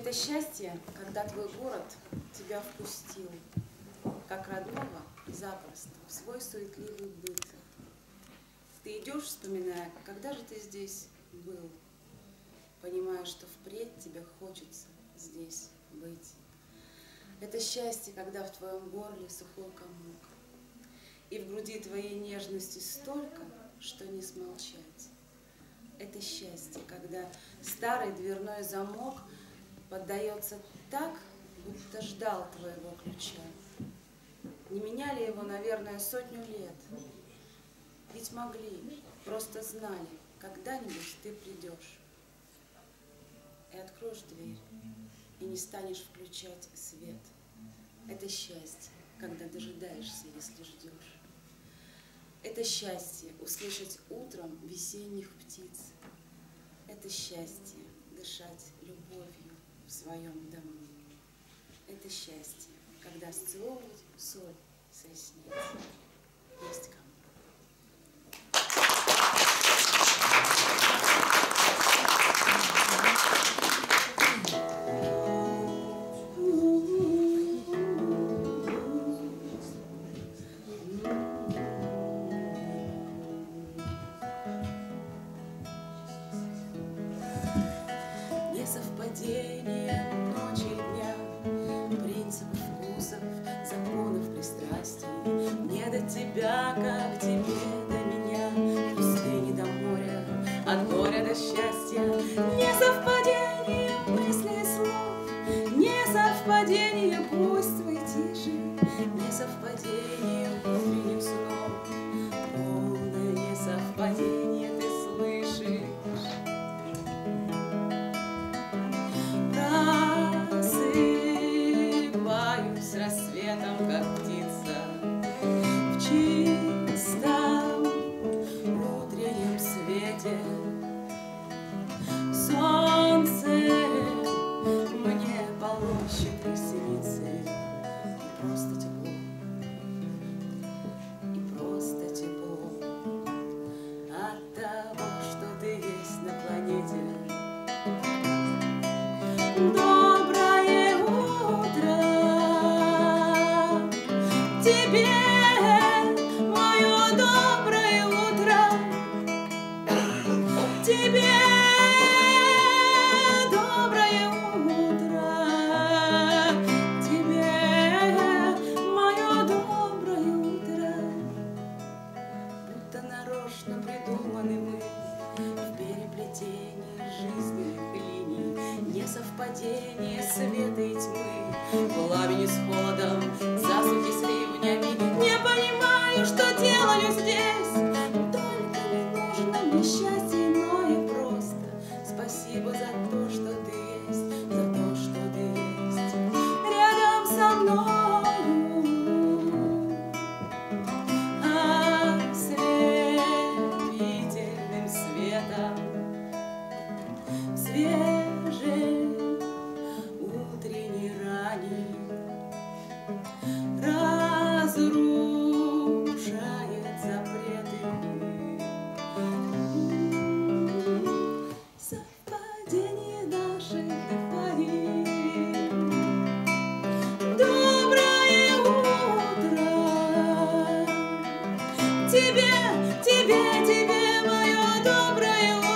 Это счастье, когда твой город тебя впустил, как родного, запросто, в свой суетливый быт. Ты идешь, вспоминая, когда же ты здесь был, понимая, что впредь тебе хочется здесь быть. Это счастье, когда в твоем горле сухой комок, и в груди твоей нежности столько, что не смолчать. Это счастье, когда старый дверной замок поддается так, будто ждал твоего ключа. Не меняли его, наверное, сотню лет. Ведь могли, просто знали, когда-нибудь ты придешь. И откроешь дверь, и не станешь включать свет. Это счастье, когда дожидаешься, если ждешь. Это счастье услышать утром весенних птиц. Это счастье дышать любовью в своем дому. Это счастье, когда сцеловывать соль с ресниц. Есть кому. Тебя, как тебе до меня, В пустыне до моря, от горя до счастья. Несовпадение мыслей и слов, Несовпадение буйства и тиши, Несовпадение утренних снов, Полное несовпадение свете. Солнце мне полощет ресницы, И просто тепло, и просто тепло От того, что ты есть на планете. Доброе утро тебе, нарочно придуманными В переплетении жизненных линий Несовпадение света и тьмы Пламени с холодом, засухи с ливнями Не понимаю, что делаю здесь Только не нужно ли счастье? тебе, тебе, тебе, мое доброе